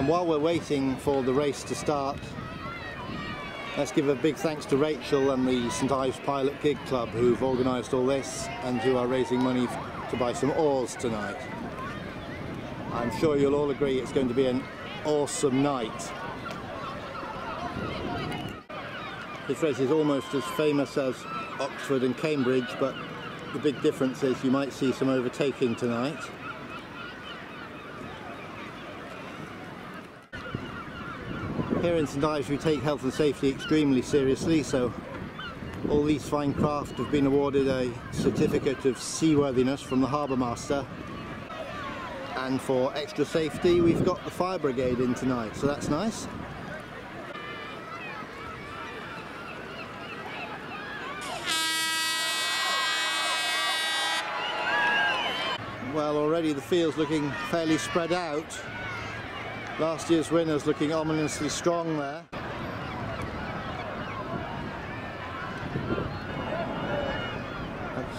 And while we're waiting for the race to start, let's give a big thanks to Rachel and the St Ives Pilot Gig Club who've organised all this and who are raising money to buy some oars tonight. I'm sure you'll all agree it's going to be an awesome night. This race is almost as famous as Oxford and Cambridge, but the big difference is you might see some overtaking tonight. Here in St Ives we take health and safety extremely seriously, so all these fine craft have been awarded a certificate of seaworthiness from the Harbour Master. And for extra safety we've got the fire brigade in tonight, so that's nice. Well, already the field's looking fairly spread out. Last year's winners looking ominously strong there.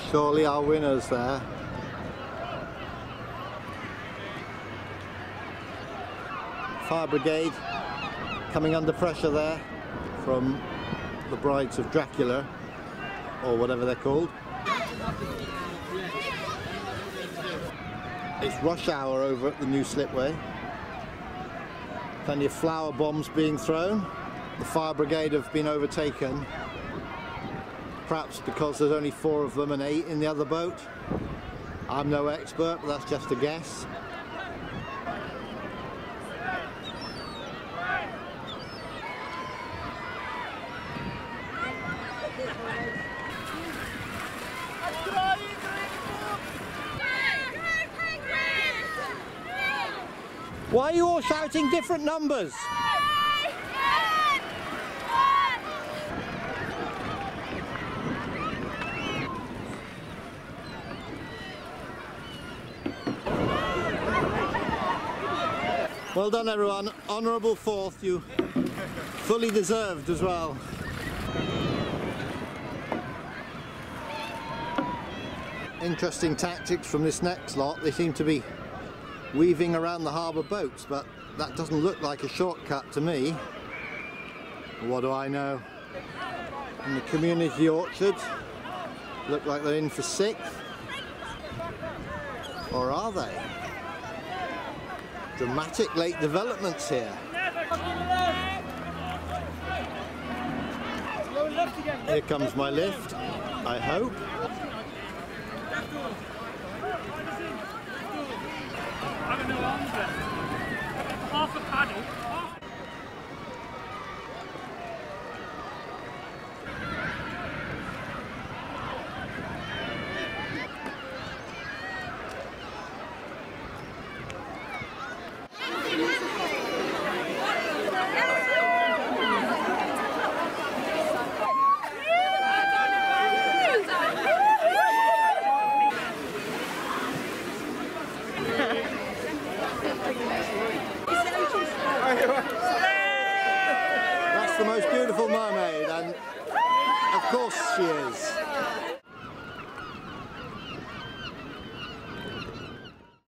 Surely our winners there. Fire Brigade coming under pressure there from the Brides of Dracula, or whatever they're called. It's rush hour over at the new slipway. Plenty of flour bombs being thrown. The fire brigade have been overtaken. Perhaps because there's only four of them and eight in the other boat. I'm no expert, but that's just a guess. Why are you all shouting different numbers? Well done everyone, honourable fourth, you fully deserved as well. Interesting tactics from this next lot, they seem to be weaving around the harbour boats, but that doesn't look like a shortcut to me. What do I know? And the community orchard look like they're in for sixth. Or are they? Dramatic late developments here. Here comes my lift, I hope. Half a paddle. The most beautiful mermaid, and of course she is.